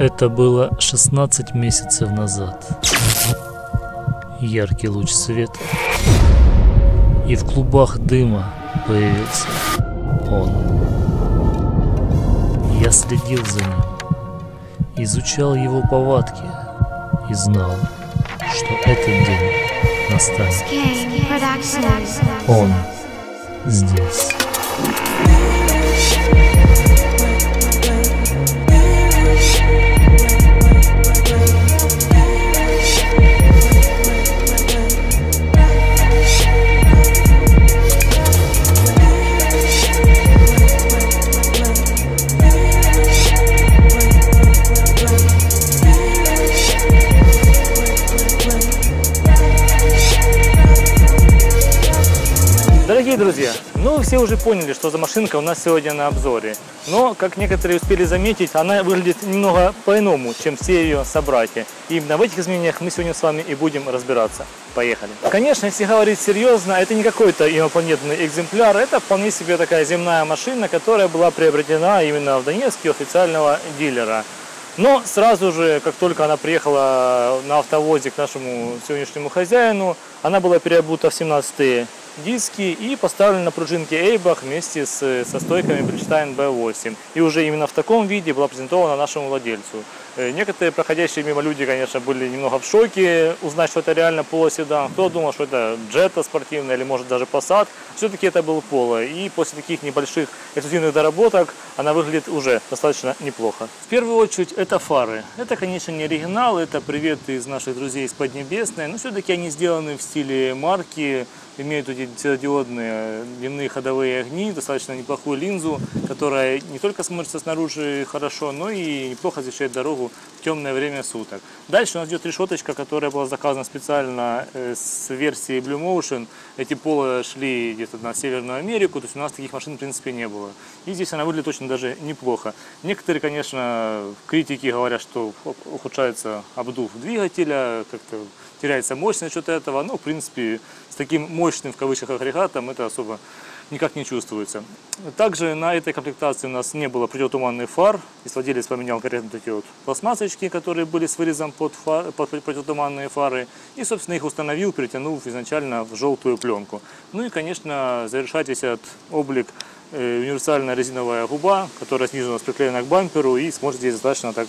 Это было 16 месяцев назад. Яркий луч света. И в клубах дыма появился он. Я следил за ним, изучал его повадки и знал, что этот день настанет. Он здесь. Уже поняли, что за машинка у нас сегодня на обзоре. Но, как некоторые успели заметить, она выглядит немного по-иному, чем все ее собратья. И именно в этих изменениях мы сегодня с вами и будем разбираться. Поехали. Конечно, если говорить серьезно, это не какой-то инопланетный экземпляр, это вполне себе такая земная машина, которая была приобретена именно в Донецке официального дилера. Но сразу же, как только она приехала на автовозе к нашему сегодняшнему хозяину, она была переобута в 17 диски и поставлена на пружинки Эйбах вместе с, со стойками Bridgestone B8. И уже именно в таком виде была презентована нашему владельцу. Э, Некоторые проходящие мимо люди, конечно, были немного в шоке узнать, что это реально полоседан. Кто думал, что это джета спортивная или может даже Passat. Все-таки это был поло. И после таких небольших эксклюзивных доработок она выглядит уже достаточно неплохо. В первую очередь это фары. Это, конечно, не оригинал, это привет из наших друзей из Поднебесной. Но все-таки они сделаны в стиле марки, имеют эти светодиодные дневные ходовые огни, достаточно неплохую линзу, которая не только смотрится снаружи хорошо, но и неплохо освещает дорогу в темное время суток. Дальше у нас идет решеточка, которая была заказана специально э, с версии Blue Motion. Эти полы шли где-то на Северную Америку, то есть у нас таких машин в принципе не было. И здесь она выглядит очень даже неплохо. Некоторые, конечно, критики говорят, что ухудшается обдув двигателя, как-то теряется мощность от этого, но в принципе с таким мощным в кавычках агрегатом это особо никак не чувствуется. Также на этой комплектации у нас не было противотуманных фар. Здесь владелец поменял конкретно эти вот пластмассочки, которые были с вырезом под, фар, под противотуманные фары. И, собственно, их установил, перетянув изначально в желтую пленку. Ну и, конечно, завершать весь этот облик э, универсальная резиновая губа, которая снизу у нас приклеена к бамперу и смотрит здесь достаточно так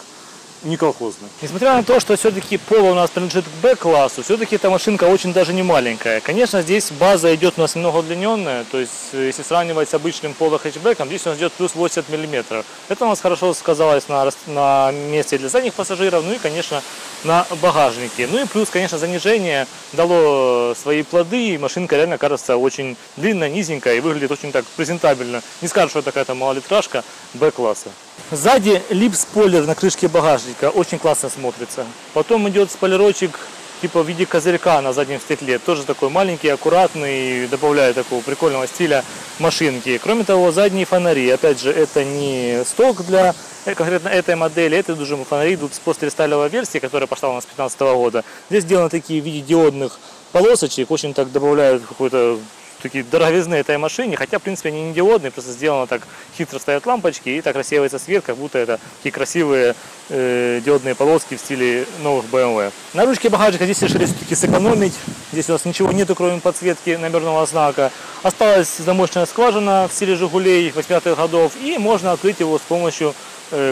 не колхозно. Несмотря на то, что все-таки поло у нас принадлежит к Б-классу, все-таки эта машинка очень даже не маленькая. Конечно, здесь база идет у нас немного удлиненная, то есть э, если сравнивать с обычным поло хэтчбеком, здесь у нас идет плюс 80 мм. Это у нас хорошо сказалось на, на месте для задних пассажиров, ну и, конечно, на багажнике. Ну и плюс, конечно, занижение дало свои плоды, и машинка реально кажется очень длинная, низенькая и выглядит очень так презентабельно. Не скажу, что это какая-то малолитражка Б-класса. Сзади лип-спойлер на крышке багажника очень классно смотрится. Потом идет спойлерочек типа в виде козырька на заднем стекле. Тоже такой маленький, аккуратный, добавляет такого прикольного стиля машинки. Кроме того, задние фонари. Опять же, это не сток для э, конкретно этой модели. Это уже фонари идут с пострестайлевой версии, которая пошла у нас с 2015 года. Здесь сделаны такие в виде диодных полосочек. Очень так добавляют какой-то такие дороговизны этой машине, хотя, в принципе, они не диодные, просто сделано так, хитро стоят лампочки, и так рассеивается свет, как будто это такие красивые э, диодные полоски в стиле новых BMW. На ручке багажника здесь решили все-таки сэкономить, здесь у нас ничего нету, кроме подсветки номерного знака. Осталась замочная скважина в стиле Жигулей 80-х годов, и можно открыть его с помощью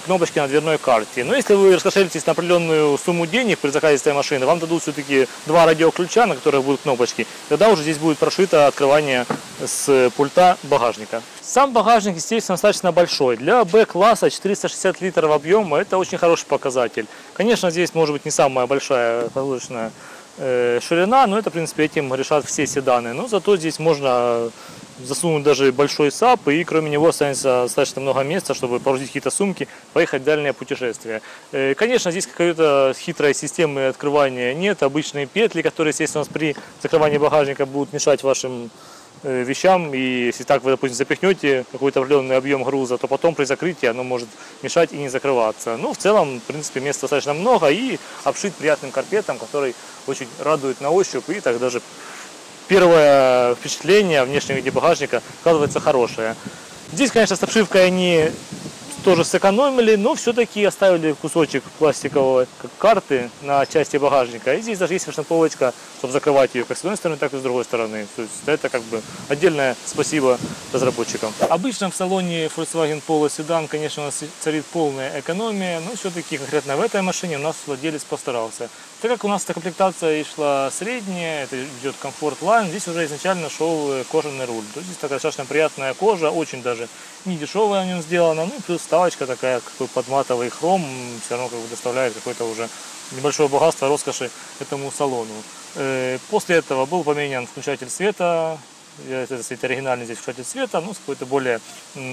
кнопочки на дверной карте. Но если вы раскошелитесь на определенную сумму денег при заказе этой машины, вам дадут все-таки два радиоключа, на которых будут кнопочки. Тогда уже здесь будет прошито открывание с пульта багажника. Сам багажник, естественно, достаточно большой. Для Б-класса 460 литров объема это очень хороший показатель. Конечно, здесь может быть не самая большая погрузочная э, ширина, но это, в принципе, этим грешат все седаны. Но зато здесь можно засунуть даже большой саб, и кроме него останется достаточно много места, чтобы погрузить какие-то сумки, поехать в дальнее путешествие. Э, Конечно, здесь какой-то хитрой системы открывания нет, обычные петли, которые, естественно, при закрывании багажника будут мешать вашим э, вещам, и если так вы, допустим, запихнете какой-то определенный объем груза, то потом при закрытии оно может мешать и не закрываться. Ну, в целом, в принципе, места достаточно много и обшит приятным карпетом, который очень радует на ощупь и так даже первое впечатление о внешнем виде багажника складывается хорошее. Здесь, конечно, с обшивкой они тоже сэкономили, но все-таки оставили кусочек пластиковой карты на части багажника. И здесь даже есть шнуровочка, чтобы закрывать ее как с одной стороны, так и с другой стороны. То есть это как бы отдельное спасибо разработчикам. Обычно в салоне Volkswagen Polo Sedan, конечно, у нас царит полная экономия, но все-таки конкретно в этой машине у нас владелец постарался. Так как у нас эта комплектация и шла средняя, это идет комфорт Line, здесь уже изначально шел э, кожаный руль. То есть здесь такая достаточно приятная кожа, очень даже не дешевая на нем сделана, ну и плюс вставочка такая, какой подматовый хром, все равно как бы доставляет какое-то уже небольшое богатство, роскоши этому салону. Э, после этого был поменян включатель света, это оригинальный здесь включатель света, ну, с какой-то более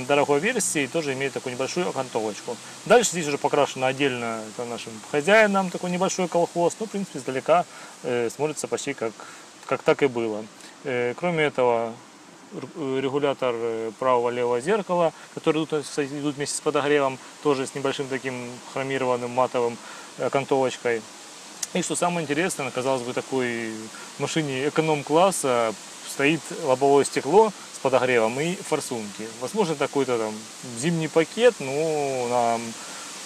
дорогой версией, тоже имеет такую небольшую окантовочку. Дальше здесь уже покрашено отдельно это нашим хозяином, такой небольшой колхоз, ну, в принципе, издалека э, смотрится почти как, как так и было. Э, кроме этого, регулятор э, правого-левого зеркала, который идут, идут вместе с подогревом, тоже с небольшим таким хромированным матовым окантовочкой. И что самое интересное, казалось бы, такой машине эконом-класса стоит лобовое стекло с подогревом и форсунки. Возможно, какой-то там зимний пакет, но на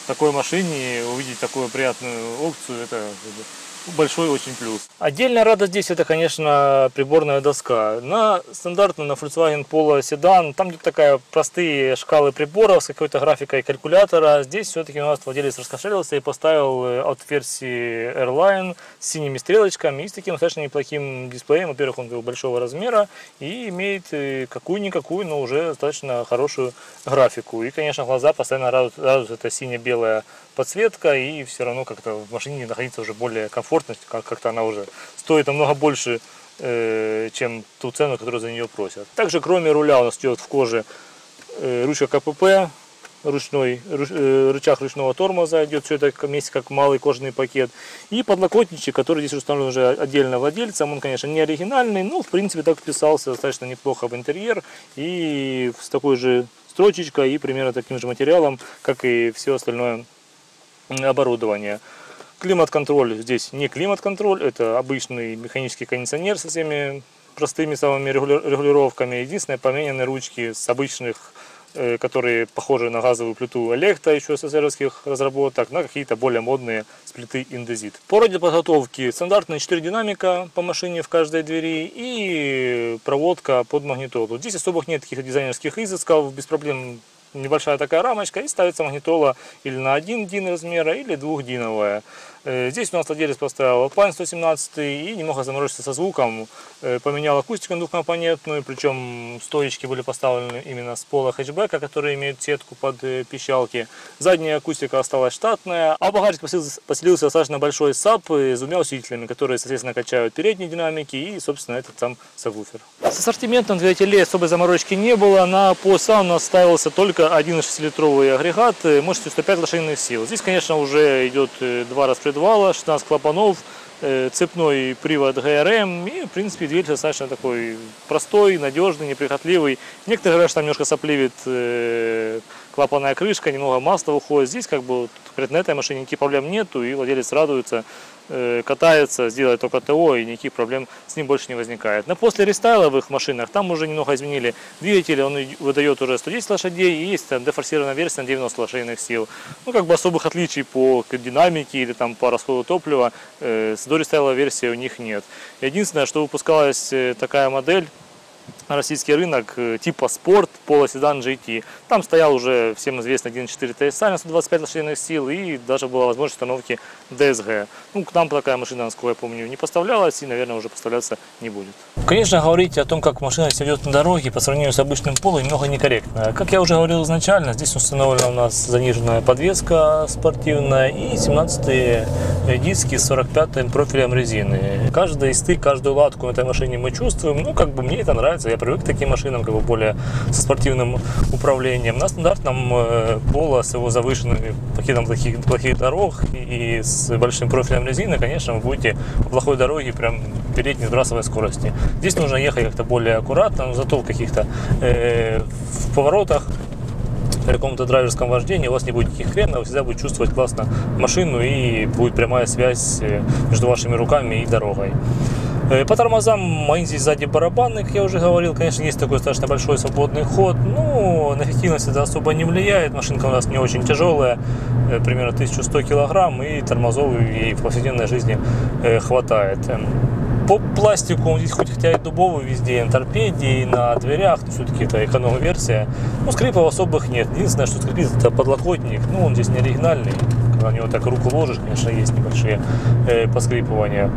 такой машине увидеть такую приятную опцию, это большой очень плюс. Отдельная радость здесь это, конечно, приборная доска. На стандартную, на Volkswagen Polo седан, там где-то такая простые шкалы приборов с какой-то графикой калькулятора. Здесь все-таки у нас владелец раскошелился и поставил э, от версии Airline с синими стрелочками и с таким достаточно неплохим дисплеем. Во-первых, он большого размера и имеет э, какую-никакую, но уже достаточно хорошую графику. И, конечно, глаза постоянно радуют, радуют эта сине-белая подсветка и все равно как-то в машине находиться уже более комфортно, как-то она уже стоит намного больше, э, чем ту цену, которую за нее просят. Также кроме руля у нас идет в коже э, ручка КПП, ручной, э, рычаг ручного тормоза идет все это вместе как малый кожаный пакет. И подлокотничек, который здесь установлен уже отдельно владельцем. Он, конечно, не оригинальный, но в принципе так вписался достаточно неплохо в интерьер. И с такой же строчечкой и примерно таким же материалом, как и все остальное оборудования. Климат-контроль здесь не климат-контроль, это обычный механический кондиционер со всеми простыми самыми регулировками. Единственное, поменены ручки с обычных, э, которые похожи на газовую плиту Электа, еще СССРских разработок, на какие-то более модные с плиты Индезит. По роде подготовки стандартная 4 динамика по машине в каждой двери и проводка под магнитолу. Здесь особых нет таких дизайнерских изысков, без проблем небольшая такая рамочка и ставится магнитола или на 1 DIN размера, или двухдиновая. Э, здесь у нас владелец поставил Alpine 117 и немного заморочился со звуком. Э, поменял акустику двухкомпонентную, причем стоечки были поставлены именно с пола хэтчбека, который имеет сетку под э, пищалки. Задняя акустика осталась штатная, а в багажник поселился, достаточно большой саб с двумя усилителями, которые, соответственно, качают передние динамики и, собственно, этот сам сабвуфер. С ассортиментом двигателей особой заморочки не было. На ПОСА у нас ставился только 1,6-литровый агрегат мощностью 105 лошадиных сил. Здесь, конечно, уже идет два распределения предвала, 16 клапанов, цепной привод ГРМ и, в принципе, двигатель достаточно такой простой, надежный, неприхотливый. Некоторые говорят, что там немножко сопливит клапанная крышка, немного масла уходит. Здесь как бы конкретно на этой машине никаких проблем нету и владелец радуется. Э, катается, сделает только ТО и никаких проблем с ним больше не возникает. Но после рестайловых машинах там уже немного изменили двигатель, он выдает уже 110 лошадей и есть дефорсированная версия на 90 лошадиных сил. Ну как бы особых отличий по динамике или там по расходу топлива э, с дорестайловой версией у них нет. Единственное, что выпускалась э, такая модель российский рынок э, типа спорт, полоседан GT. Там стоял уже всем известный 1.4 TSI на 125 лошадиных сил и даже была возможность установки DSG. Ну, к нам такая машина, насколько я помню, не поставлялась и, наверное, уже поставляться не будет. Конечно, говорить о том, как машина себя ведет на дороге по сравнению с обычным полом, немного некорректно. Как я уже говорил изначально, здесь установлена у нас заниженная подвеска спортивная и 17 диски с 45 профилем резины. Каждый стык, каждую латку на этой машине мы чувствуем. Ну, как бы мне это нравится, я привык к таким машинам, как бы более со спортивным управлением. На стандартном э, Polo с его завышенными пакетом плохих, плохих дорог и с большим профилем резины, конечно, вы будете по плохой дороге прям переть, не сбрасывая скорости. Здесь нужно ехать как-то более аккуратно, но зато в каких-то э, в поворотах при каком-то драйверском вождении у вас не будет никаких кренов, вы всегда будете чувствовать классно машину и будет прямая связь э, между вашими руками и дорогой. Э, По тормозам мои здесь сзади барабаны, как я уже говорил. Конечно, есть такой достаточно большой свободный ход. Но на эффективность это особо не влияет. Машинка у нас не очень тяжелая, э, примерно 1100 килограмм. И тормозов ей в повседневной жизни хватает. По пластику здесь хоть хотя и дубовый везде, и на торпеде, и на дверях, но все-таки это эконом-версия. Ну, скрипов особых нет. Единственное, что скрипит, это подлокотник. Ну, он здесь не оригинальный. Когда на него так руку ложишь, конечно, есть небольшие э, поскрипывания.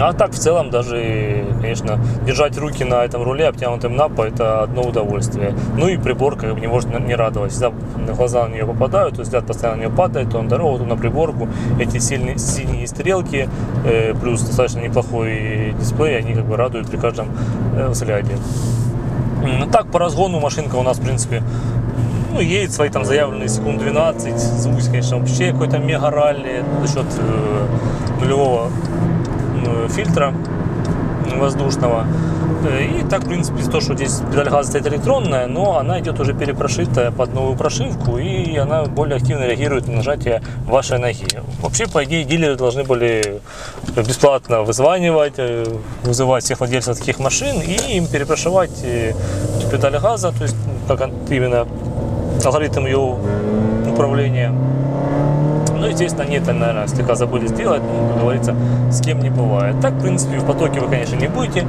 А так в целом даже, конечно, держать руки на этом руле, обтянутым напо, это одно удовольствие. Ну и приборка не может не радовать. Всегда на глаза на нее попадают, то взгляд постоянно на нее падает, то на дорогу, то на приборку. Эти сильные, синие стрелки, э, плюс достаточно неплохой дисплей, они как бы радуют при каждом э, взгляде. Так, по разгону машинка у нас, в принципе, ну, едет свои там заявленные секунд 12. Звук, конечно, вообще какой-то мега ралли за счет э, нулевого фильтра воздушного. Э, И так, в принципе, то, что здесь педаль газа стоит электронная, но она идет уже перепрошитая под новую прошивку, и она более активно реагирует на нажатие вашей ноги. Вообще, по идее, дилеры должны были бесплатно вызванивать, э, вызывать всех владельцев таких машин и им перепрошивать э, педаль газа, то есть как именно алгоритм ее управления. Естественно, это, наверное, слегка забыли сделать, ну, как говорится, с кем не бывает. Так, в принципе, в потоке вы, конечно, не будете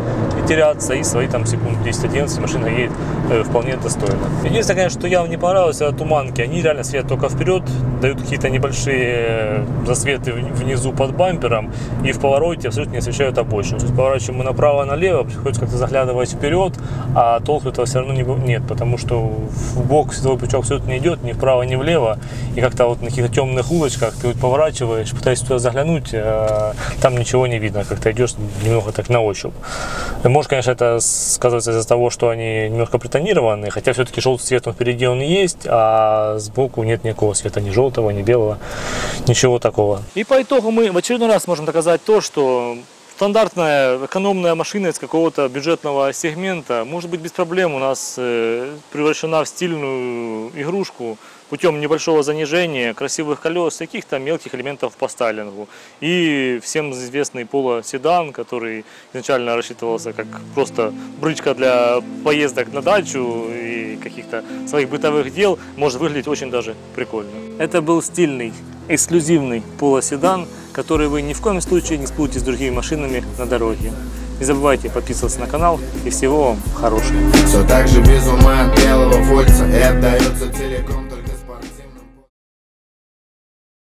теряться, и свои там секунд 10-11 машина едет э, вполне достойно. Единственное, конечно, что явно не понравилось, это туманки. Они реально светят только вперед, дают какие-то небольшие э, засветы внизу под бампером, и в повороте абсолютно не освещают обочину. То есть поворачиваем мы направо-налево, приходится как-то заглядывать вперед, а толку этого все равно не нет, потому что в бок световой пучок абсолютно не идет, ни вправо, ни влево, и как-то вот на каких-то темных улочках ты вот поворачиваешь, пытаешься туда заглянуть, а там ничего не видно, как-то идешь немного так на ощупь. Может, конечно, это сказывается из-за того, что они немножко притонированы, хотя все-таки желтый цвет впереди он есть, а сбоку нет никакого цвета, ни желтого, ни белого, ничего такого. И по итогу мы в очередной раз можем доказать то, что стандартная экономная машина из какого-то бюджетного сегмента может быть без проблем у нас э, превращена в стильную игрушку путем небольшого занижения, красивых колес, каких-то мелких элементов по стайлингу. И всем известный поло-седан, который изначально рассчитывался как просто брычка для поездок на дачу и каких-то своих бытовых дел, может выглядеть очень даже прикольно. Это был стильный, эксклюзивный полоседан, который вы ни в коем случае не спутаете с другими машинами на дороге. Не забывайте подписываться на канал и всего вам хорошего. Все так же без ума белого вольца И отдается целиком